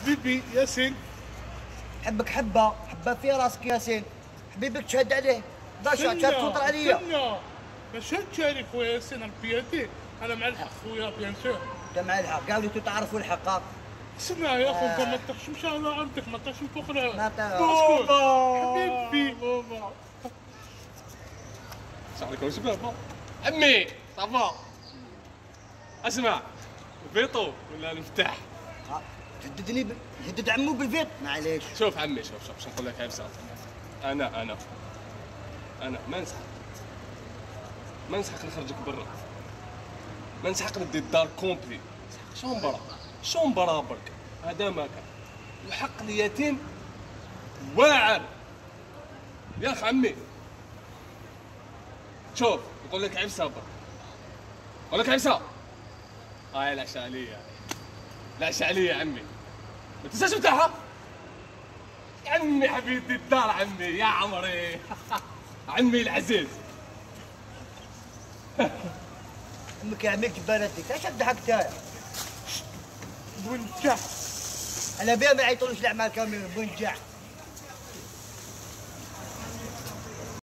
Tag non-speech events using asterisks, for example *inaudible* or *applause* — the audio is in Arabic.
حبيبي ياسين. حبك حبة حبة في راسك ياسين. حبيبك تشهد عليه. باشا تشهد تفطر عليا. شهدتش عليك خويا ياسين ربياتي أنا مع الحق خويا بيان سور. أنت مع الحق. قالوا أنتوا تعرفوا الحق. اسمع يا أخو انت ما تخشمش على عرضك ما تخشم فوق العرض. ما. بابا حبيبي. بابا السلام عليكم شباب عمي صافا. أسمع. فيطو ولا المفتاح؟ تهددني ب... تهدد عمو بالفيط معليش. شوف عمي شوف شوف شو نقول لك بساطة. أنا أنا أنا ما نسحق ما نسحق نخرجك برا. ما نسحق ندي الدار كومبلي. شو برا؟ شو برا برك؟ هذا ما كان. وحق اليتيم واعر. يا اخ عمي. شوف نقول لك عبسة برا نقول لك عبسة هاي العشاء عليا العشاء عليا يا عمي. ما تنساش متاحها يا عمي حبيبي الدار عمي يا عمري. *laughs* عمي العزيز. *laughs* أمك يا عميك جبانتك إيش ضحكت بنجح. أنا بيها ما يعيطولوش الأعمال كاملين بنجح.